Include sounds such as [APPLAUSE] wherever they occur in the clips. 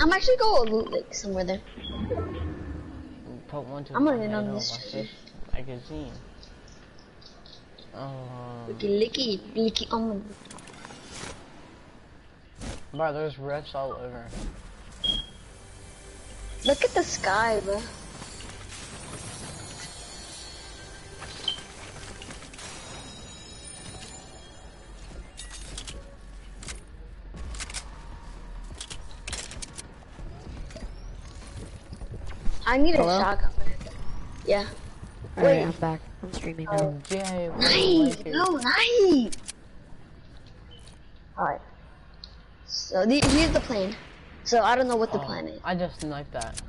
I'm actually going to loot like somewhere there. Put one to I'm gonna head on this watch tree. this magazine. Um, Licky, licky, licky. My. bro, there's rifts all over. Look at the sky, bro. I need Hello? a shotgun. Yeah. Alright, Wait. I'm back. I'm streaming oh, now. Oh. Jay, Nice! do No, nice! Alright. So the, here's the plan. So I don't know what the Oh, plan is. I just sniped that.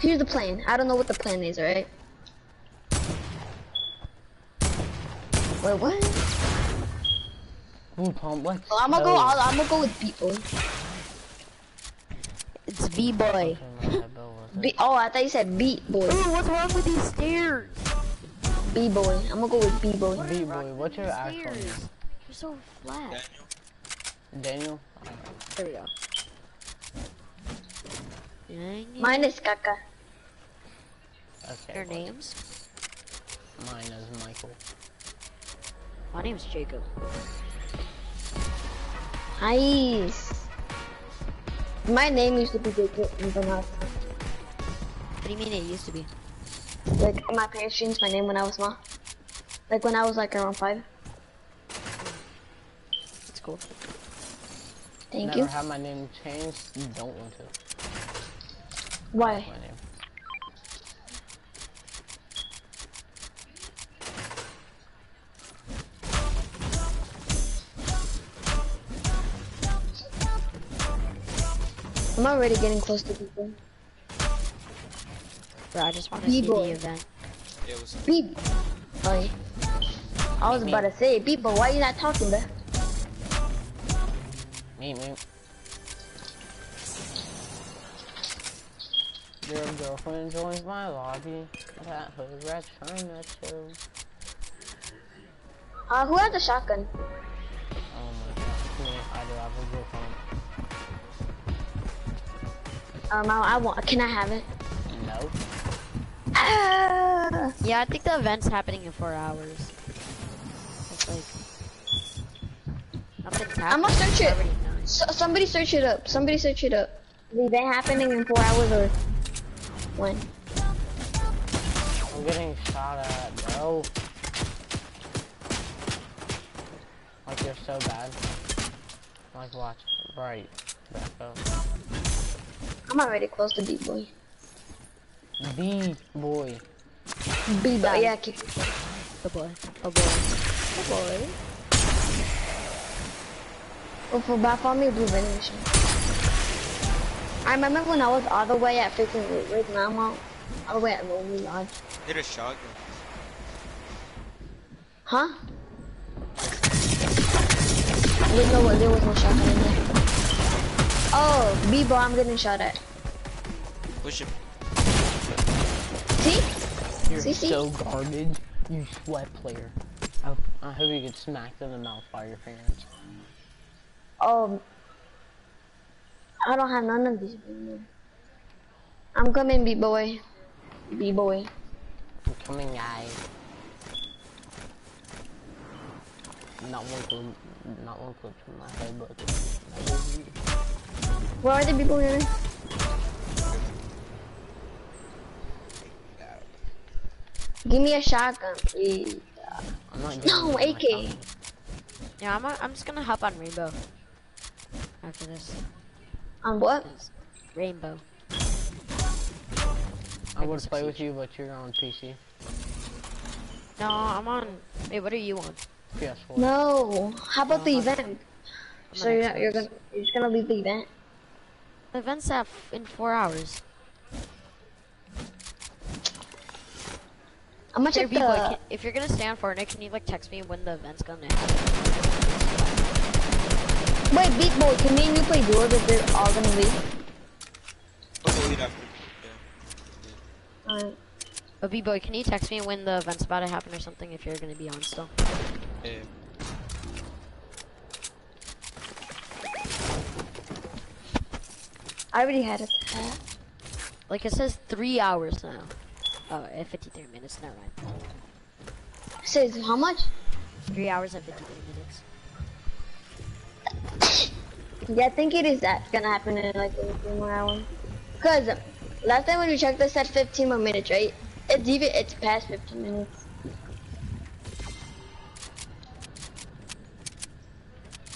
Here's the plan. I don't know what the plan is, alright? Wait, what? Boom pump, let's Well, I'm gonna go. go. I'll, I'm gonna go with Beat Boy. It's V-Boy. Be oh, I thought you said Beat Boy. Ooh, what's wrong with these stairs? B Boy. I'm gonna go with B Boy. B boy, what's your actual name? Stairs. They're so flat. Daniel? Daniel? There we go. Dang it. Mine is Kaka. Okay. Their well, names? Mine is Michael. My name's Jacob. Nice. My name used to be Jacob, but not. What do you mean it used to be? Like my parents changed my name when I was small. Like when I was like around five. It's cool. Thank you. Never you. had my name changed. You don't want to. Why? I'm already getting close to people. Bro, I just want to see the event. Yeah, what's up? Beep. Oh, yeah. I was about to say, Beep, but why you not talking, bruh? Me, me. Your girlfriend joins my lobby. That hood rat trying to chill. Uh, who has a shotgun? Oh my god. I do have a girlfriend. Um, I, I want. Can I have it? No. Ah! Yeah, I think the event's happening in four hours. It's like nothing's happening. I'ma search it. So, somebody search it up. Somebody search it up. Is that happening in four hours or when? I'm getting shot at, bro. Like you're so bad. Like watch. Right. Back up. I'm already close to B boy. B boy. B boy. Yeah, keep. Oh boy. Oh boy. Oh boy. Oh, for back on me, blue vending. I remember when I was all the way at freaking Root Ridge, now I'm all, all the way at Lonely Lodge. Hit a shotgun. Huh? Wait, no, there was no shotgun in there. Oh, B boy, I'm getting shot at. Push it. See? You're See, see? so garbage. You sweat player. I, I hope you get smacked in the mouth by your parents. Um, I don't have none of these. I'm coming, B boy. B boy. I'm coming, guys. Not one clip, not one clip from my head, but that was you. Where are the people here? Give me a shotgun, please. I'm not No, giving AK. Yeah, I'm. I'm just gonna hop on Rainbow. After this, On what? Rainbow. I would play with you, but you're on PC. No, I'm on. Wait, what are you on? PS4. No. How about the event? I'm So you're, not, you're gonna you're just gonna leave the event? The event's at in four hours. I'm gonna check the. if you're gonna stay on Fortnite, can you like text me when the event's gonna happen? Wait, Beat Boy, can me and you play duos if they're all gonna leave? Oh, lead. Yeah. Alright. But B-Boy, can you text me when the event's about to happen or something if you're gonna be on still? Yeah. I already had a tap. Like it says three hours now. Oh, and 53 minutes. Never mind. Says how much? Three hours and 53 minutes. [COUGHS] Yeah, I think it is that gonna happen in like a few more hours. Cause uh, last time when we checked, this said 15 more minutes, right? It's even it's past 15 minutes.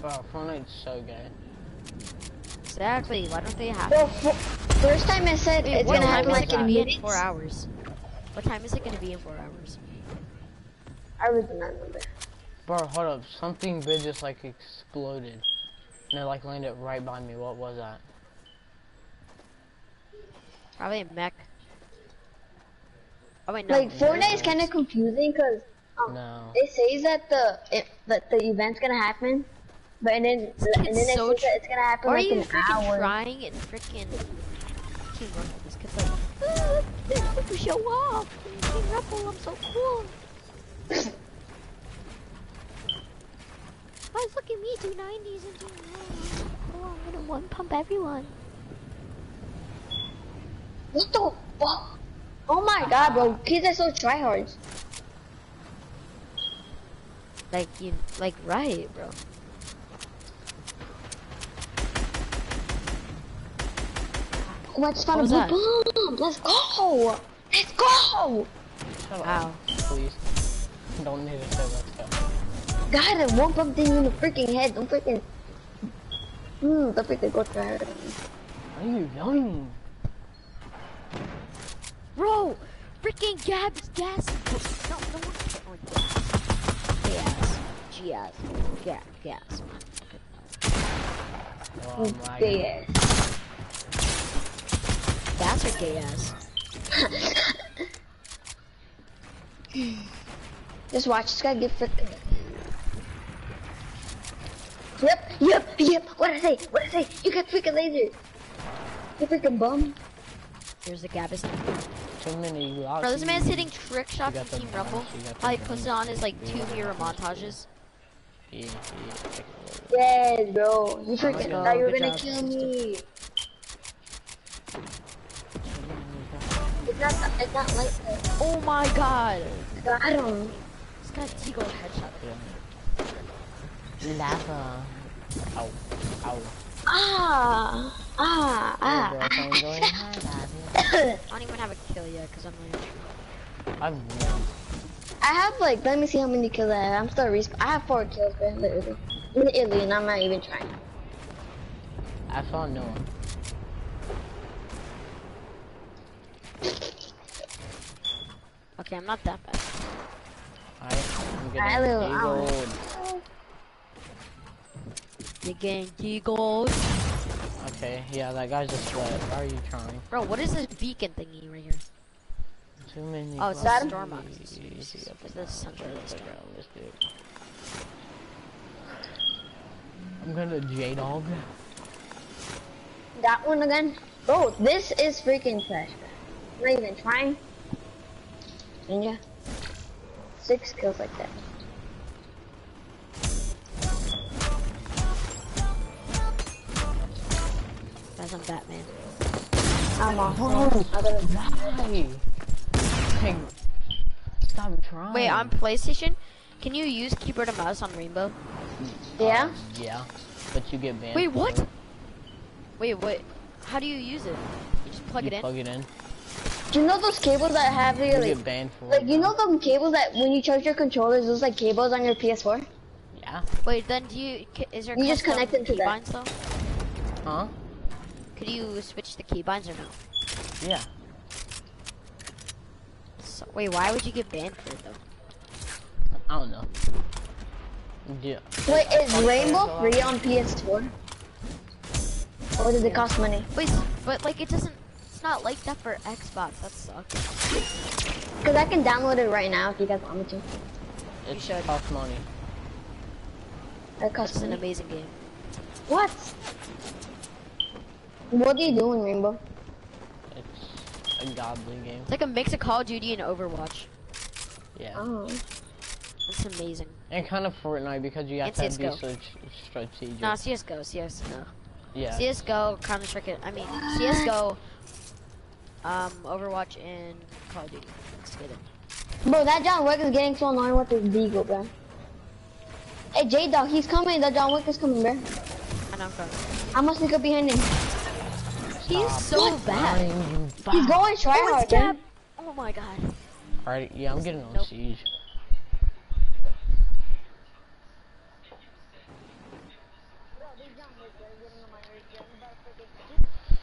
Bro, Fortnite's so good. Exactly. Why don't they have? Well, f- first time I said Wait, it's gonna time happen is like it gonna in be in minutes. four hours? What time is it gonna be in four hours? I really do not remember. Bro, hold up. Something big just like exploded. And it like landed right by me. What was that? Probably a mech. Oh wait, no. Like Fortnite is kind of confusing because um, No. it says that the it, that the event's gonna happen, but and then and then so that it's gonna happen Or are like you an freaking hour. trying and freaking King Rumble? This kid's like, [LAUGHS] ah, to show off. King Rumble, I'm so cool. [COUGHS] Guys, look at me do 90s and do oh, I'm gonna one pump everyone. What the fuck? Oh my god, bro! Kids are so tryhards. Like you, like right, bro. Oh, I just found What a was blue bomb. Let's go. Let's go. Shut up, Wow. Please. Don't need to say let's go. God, it one bump thing in the freaking head. Don't freaking. Hmm, don't freaking go tryhard. What are you doing? Bro, freaking Gab's gas. No, no one gas. Gas. Gas. Gas. Oh my Gay god. Ass. Gas or gay ass? Just watch this guy get freaking. Yep, yep, yep. What did I say? What did I say? You got freaking laser. You freaking bum. Here's the Gabus. Too many locks. Bro, this man's hitting trick shots You in got the Team Rumble. guns, you How he puts it on guns, his like two got mirror montages. Yeah, yeah, Yes, bro. You freaking go, thought you were gonna kill me. It's not. th- It's not like that. Oh my god! Got him. This guy Tigo headshot. yeah. Lava. Ow. Ow. Ah, ah, Ah, bro, I'm going high, I don't even have a kill yet because I'm like. I've won. I have like. Let me see how many kills I have. I'm still resp. I have four kills, bro. Literally. Literally, and I'm not even trying. I saw no one. Okay, I'm not that bad. I, I'm getting will- I will. eagled. You getting Tigo? Okay, yeah, that guy's a sweat. Why are you trying? Bro, what is this beacon thingy right here? Too many. Oh, it's a blocks. storm box. It's, Easy it's, up it's and the center of the storm. around this dude. I'm gonna J Dog. That one again. Bro, this is freaking trash. Bro. Not even trying. Ninja. Six kills like that. Guys, I'm Batman. I'm a other. why? Hey, stop trying. Wait, on PlayStation, can you use keyboard and mouse on Rainbow? Yeah. Um, yeah, but you get banned. Wait, what? it. Wait, what? How do you use it? You just plug you it in? plug it in. Do you know those cables that have here, You like, banned for like you know the cables that when you charge your controllers, those like cables on your PS4? Yeah. Wait, then do you, is there You just connect them to that. keybinds though? Huh? Could you switch the keybinds or no? Yeah. So, wait, why would you get banned for it though? I don't know. Yeah. Wait, is Rainbow free on PS4? Or does it cost money? Wait, but like it doesn't, it's not like that for Xbox, that sucks. Because I can download it right now if you guys want me to. It's should. cost money. It costs It's an amazing game. What? What are you doing, Rainbow? It's a godly game. It's like a mix of Call of Duty and Overwatch. Yeah. Oh. It's amazing. And kind of Fortnite because you have And to be CS:GO. so strategic. No, CSGO, CSGO. Yeah. CS:GO, Counter Strike. I mean CS:GO, um, Overwatch, and Call of Duty. Let's get it. Bro, that John Wick is getting so annoying with his beagle, bro. Hey, J Dog, he's coming. That John Wick is coming, bro. I know I'm coming. I must sneak up behind him. He's so bad. Running, He's foul. going try Oh, hard, it's bro. Gab. Oh my god. Alright, yeah, I'm getting on Nope. siege.